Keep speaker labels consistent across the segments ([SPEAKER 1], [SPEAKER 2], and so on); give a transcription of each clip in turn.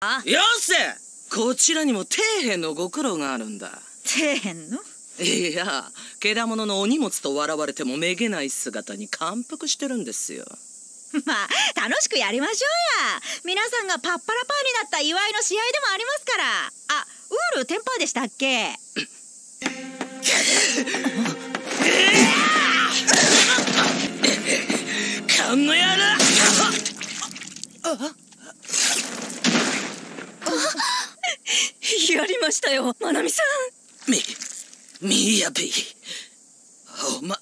[SPEAKER 1] あよせ！こちらにも底辺のご苦労があるんだ。
[SPEAKER 2] 底辺の？
[SPEAKER 1] いやけだもののお荷物と笑われてもめげない姿に感服してるんですよ。
[SPEAKER 2] まあ楽しくやりましょうや。皆さんがパッパラパーになった祝いの試合でもありますから。あウールテンパーでしたっけ？
[SPEAKER 1] この野郎や
[SPEAKER 2] りました
[SPEAKER 3] よ
[SPEAKER 2] まなみ
[SPEAKER 3] さ
[SPEAKER 1] ん。みみやび。おま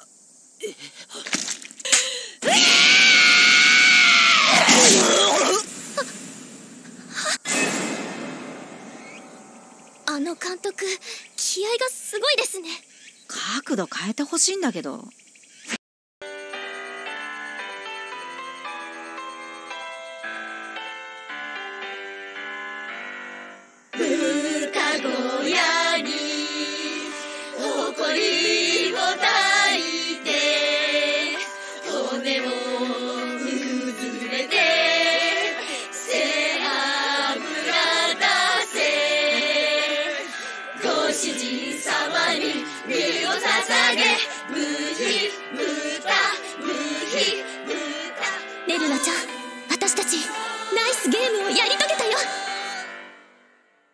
[SPEAKER 4] あの監督気合がすごいですね。
[SPEAKER 2] 角度変えてほしいんだけど
[SPEAKER 4] 誇りを抱いて骨を崩れて背脂出せご主人様に身を捧げ無ヒブタ無ヒブタねるなちゃん私たちナイスゲームをやりたい。